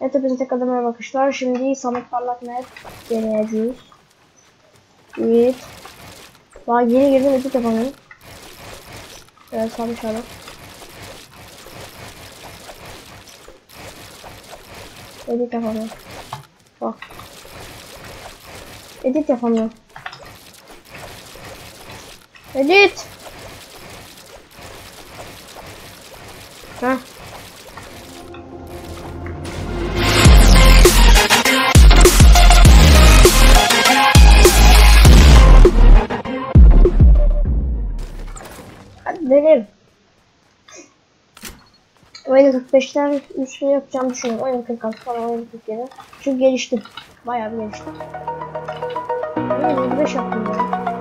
Evet hepinize tekrar merhaba arkadaşlar. Şimdi Samet Parlak Map deneyeceğiz. Evet. Daha yeni girdim edit yapamıyorum. Evet sağ dışarı. Edit yapamıyorum. Bak. Edit yapamıyorum. Edit. Oyunu 45'ten üstünü yapacağım düşünüyorum. Oyunu 46 falan oyunu 47. Çünkü geliştim. Bayağı bir geliştim. Oyunu 25 yaptım ya.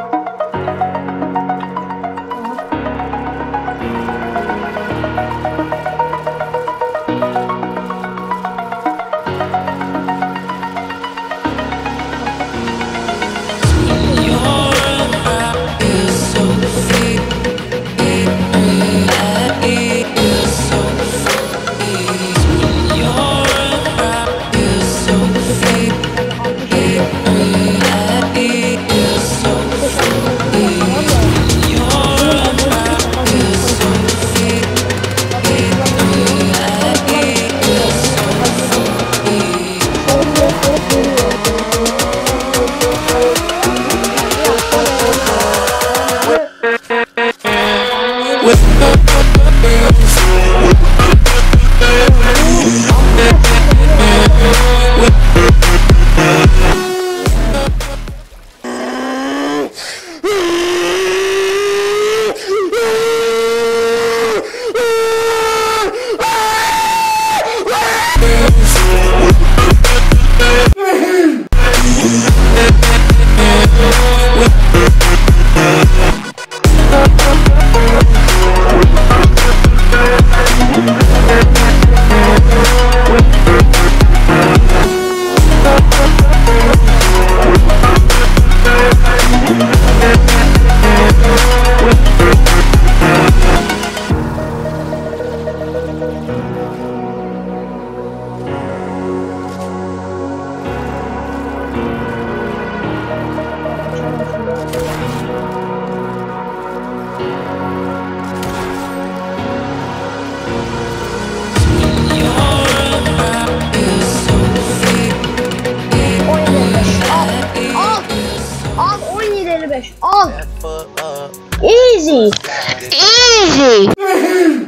Easy. Easy.